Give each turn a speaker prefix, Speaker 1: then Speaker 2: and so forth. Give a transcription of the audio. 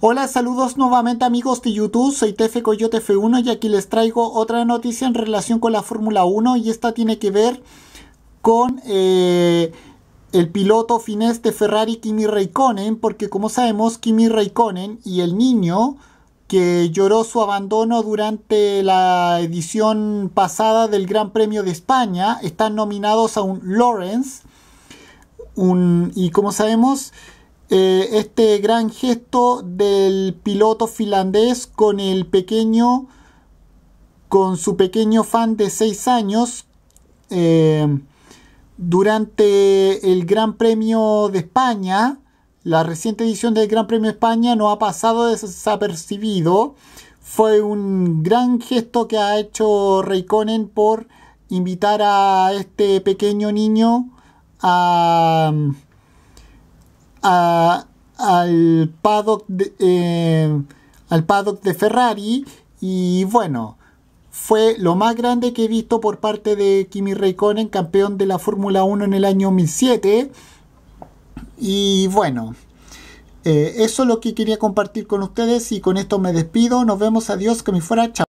Speaker 1: Hola, saludos nuevamente amigos de YouTube, soy Tefe Coyote F1 y aquí les traigo otra noticia en relación con la Fórmula 1 y esta tiene que ver con eh, el piloto finés de Ferrari Kimi Raikkonen, porque como sabemos Kimi Raikkonen y el niño que lloró su abandono durante la edición pasada del Gran Premio de España están nominados a un Lawrence un, y como sabemos eh, este gran gesto del piloto finlandés con el pequeño, con su pequeño fan de 6 años, eh, durante el Gran Premio de España, la reciente edición del Gran Premio de España no ha pasado desapercibido. Fue un gran gesto que ha hecho Raikkonen por invitar a este pequeño niño a al, paddock de, eh, al paddock de Ferrari y bueno, fue lo más grande que he visto por parte de Kimi Raikkonen, campeón de la Fórmula 1 en el año 2007. Y bueno, eh, eso es lo que quería compartir con ustedes y con esto me despido. Nos vemos, adiós, que me fuera, chao.